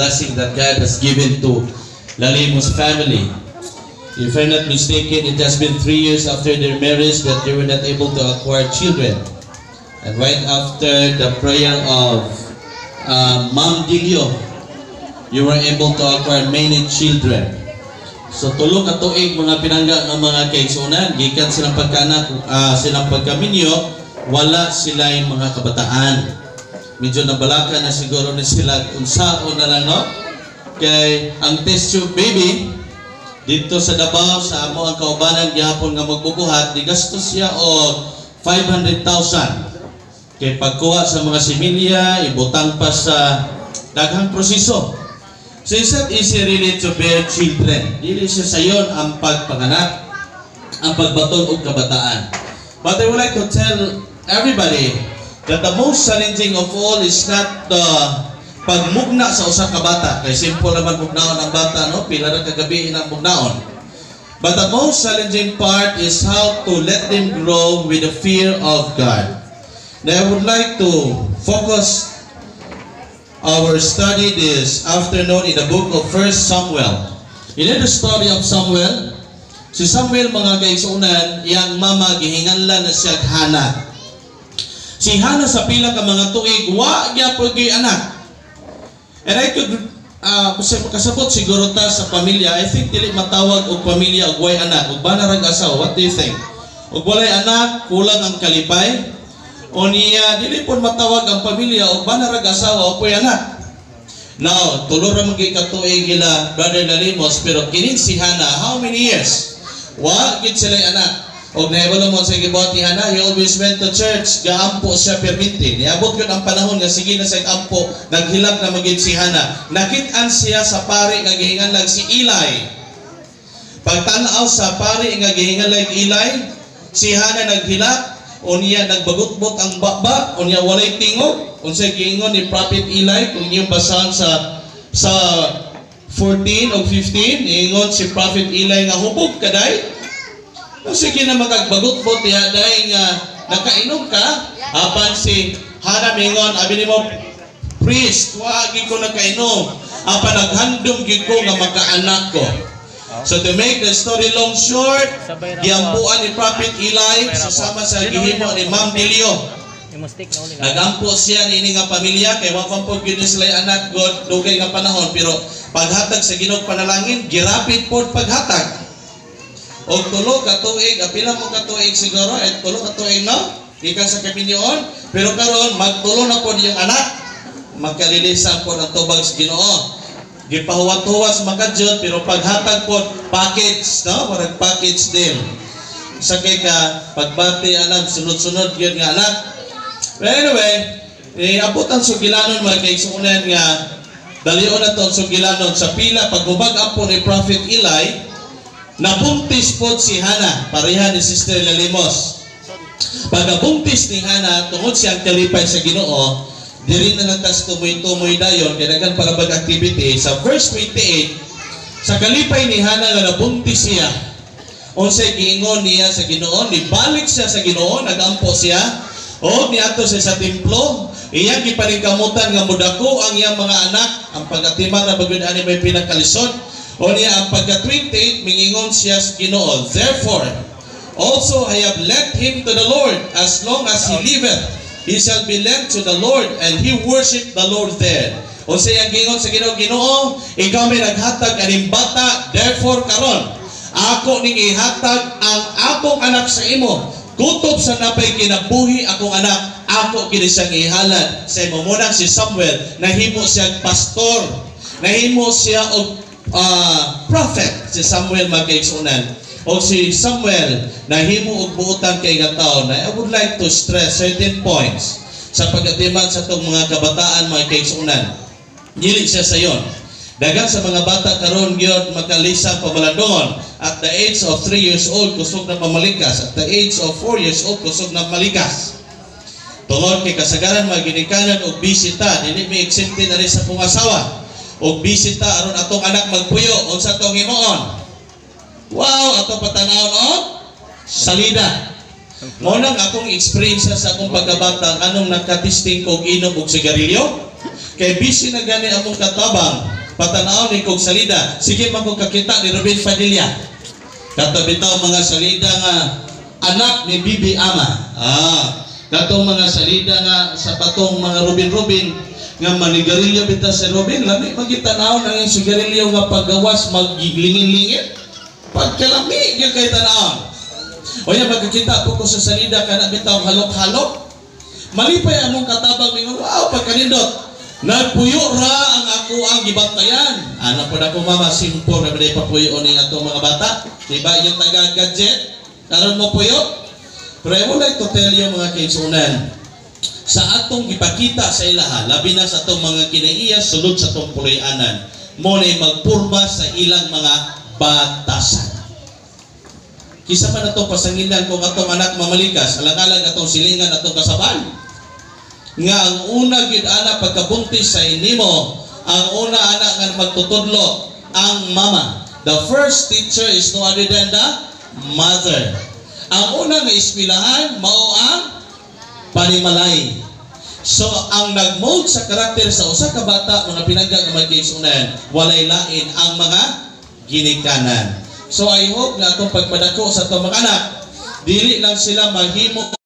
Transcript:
blessing that God has given to Lalimos family. If I'm not mistaken, it has been three years after their marriage that they were not able to acquire children. And right after the prayer of uh, Ma'am Digyo, you were able to acquire many children. So tulo ka tuig mga pinangga ng mga kaigsunan, gikan silang pagkaanak, ah, silang pagkaminyo, wala sila yung mga kabataan. Medyo nabalaka na siguro ni sila kung saan na lang, no? Kay ang test tube baby, dito sa Davao, sa amo ang kaubanan, gihapon nga magbubuhat, digastos siya o 500,000. Kay pagkuha sa mga similya, ibutang pa sa daghang proseso. So it's not easy really to bear children. Dili siya sayon ang pagpanganak, ang pagbaton o kabataan. But I would like to tell everybody that the most challenging of all is not the pagmugna sa usa ka bata. Kay simple naman mugnaon ang bata, no? Pila na kagabi ang mugnaon. But the most challenging part is how to let them grow with the fear of God. Now I would like to focus our study this afternoon in the book of First Samuel. You the story of Samuel? Si Samuel mga kaigsunan, iyang mama gihinganlan na siya Hana. Si Hana sa pila ka mga tuig, wa gyud gyud anak. And I could uh, kasabot siguro ta sa pamilya, I think dili matawag og pamilya og way anak, ug bana rag asawa. What do you think? Ug walay anak, kulang ang kalipay. O niya, dili po matawag ang pamilya o banarag asawa o po'y anak. Now, tulo ra mga katuig gila, Brother Lalimos, pero kining si Hana, how many years? Wa, gid sila anak. Og naibalo mo sa gibuhat ni Hana, he always went to church, gaampo siya perminti. Niabot yun ang panahon nga sige na sa ampo, naghilak na magid si Hana. Nakit-an siya sa pari nga gihingan lang si Eli. Pagtanaw sa pari nga gihingan lang Eli, si Hana naghilak, unya nagbagutbot ang baba, unya walay tingog, unsay giingon ni Prophet Eli kung iyong basahan sa sa 14 o 15, ingon si Prophet Eli nga hubog kaday. O sige na magagbagot-bot ya day nga nakainom ka, apan si Hana mingon, abi nimo priest, wagi ko nakainom. Apan naghandom gid ko nga magkaanak ko. So to make the story long short, giampuan ni Prophet Eli sasama sa gihimo ni Ma'am Delio. Nagampo siya ni ini nga pamilya kay wa pa po gyud sila anak god dugay nga panahon pero paghatag sa Ginoo panalangin girapit pod paghatag. Og tulo ka tuig, apila mo ka tuig siguro at tulo ka tuig no? Ikan sa kaminyoon, pero karon magtulo na pod yung anak. Magkalilisan po ng tubag sa Ginoo. Gipahuwat-huwas makadjot pero paghatag pod package no? Murag package din. Sa kay ka pagbati anak sunod-sunod gyud nga anak. But anyway, eh, abot ang sugilanon mga kaigsuunan nga dalion na to ang sugilanon sa pila paghubag apo ni Prophet Eli nabuntis po si Hana pareha ni Sister Lalimos pagabuntis ni Hana tungod siyang kalipay sa Ginoo diri na lantas tumoy-tumoy dayon kay daghan para bag activity sa verse 28 sa kalipay ni Hana nga nabuntis siya unsay giingon niya sa Ginoo nibalik siya sa Ginoo nagampo siya o niadto siya sa templo iyang gipaningkamutan nga mudako ang iyang mga anak. Ang pagatiman na bagud ani may pinakalisod o niya ang pagka 28 mingingon siya sa Ginoo therefore also I have led him to the Lord as long as he liveth. He shall be led to the Lord and he worship the Lord there. O siya ang gingon sa Ginoo Ginoo ikaw may naghatag aning bata therefore karon ako ning ihatag ang akong anak sa imo. Kutob sa napay kinabuhi akong anak ako kini siyang ihalad. Sa imo munang si Samuel nahimo siya pastor nahimo siya og ah, prophet si Samuel magkaigsunan o si Samuel nahimo og buotan kay gataw na I would like to stress certain points sa pagatiman sa tong mga kabataan mga kaigsunan dili siya sayon Dagan sa mga bata karon gyud magkalisang pamalandungon. At the age of 3 years old kusog na pamalikas. At the age of 4 years old kusog na malikas. Tungod kay kasagaran mga ginikanan og bisita dili mi exempted na rin sa kong asawa. Og bisita aron atong anak magpuyo unsa tong himuon? Wow, ato patanawon og salida. Mo nang akong experience sa akong pagkabata anong nakatisting kog inom og sigarilyo. Kay busy na gani among katabang, patanaw ni kog salida. Sige man kog kakita ni Ruben Padilla. Katabi taw mga salida nga anak ni Bibi Ama. Ah, katong mga salida nga sa patong mga Rubin-Rubin nga manigarilyo bita si Robin, lami magitanaw na yung sigarilyo nga paggawas maglingin-lingin. Pagkalami, yung kay tanaw. O yan, magkakita po ko sa salida ka na bitaw halok-halok. Malipay among katabang ningon, wow, pagkanindot. Nagpuyo ra ang ako ang gibantayan. Ano po na ko mama, simple na ba papuyo ni ato mga bata? Diba yung taga-gadget? Karon mo puyo? Pero I would like to tell you mga kaigsunan, sa atong ipakita sa ilaha, labi na sa atong mga kinaiya, sulod sa atong puloy-anan, mo na magpurma sa ilang mga batasan. Kisa man atong pasangilan kung atong anak mamalikas, alang-alang atong silingan atong kasaban. Nga ang una gid ana pagkabuntis sa inimo, ang una ana nga magtutudlo ang mama. The first teacher is no other than the mother. Ang una nga eskwelahan mao ang panimalay. So ang nagmold sa karakter sa usa ka bata mga pinangga nga magigsunan, walay lain ang mga ginikanan. So I hope na atong pagpadako sa atong mga anak, dili lang sila mahimo